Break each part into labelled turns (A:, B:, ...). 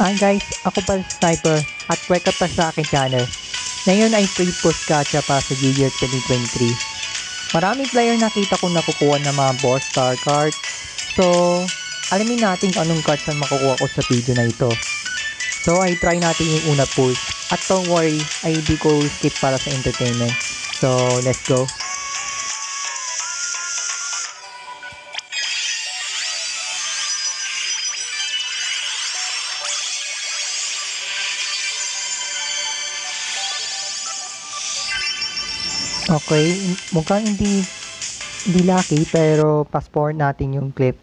A: Hi guys, ako pala Sniper at welcome pa sa akin channel. Ngayon ay free post gacha pa sa New Year 2023. Maraming player nakita kong nakukuha ng mga boss star cards. So, alamin natin anong cards ang makukuha ko sa video na ito. So, ay try natin yung una push. At don't worry, ay hindi ko skip para sa entertainment. So, let's go. Okay, mukhang hindi hindi lucky pero passport natin yung clip.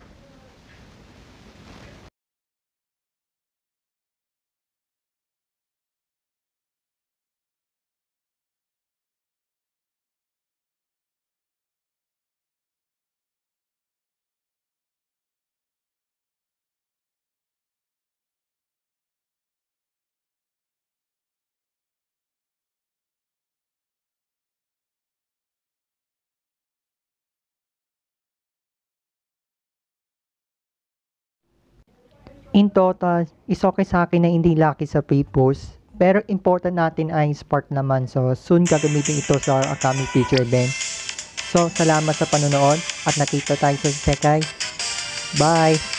A: In total, is okay sa akin na hindi lucky sa pre-post. Pero important natin ay spark naman. So, soon gagamitin ito sa upcoming future event. So, salamat sa panonood at nakita tayo sa Sekai. Bye!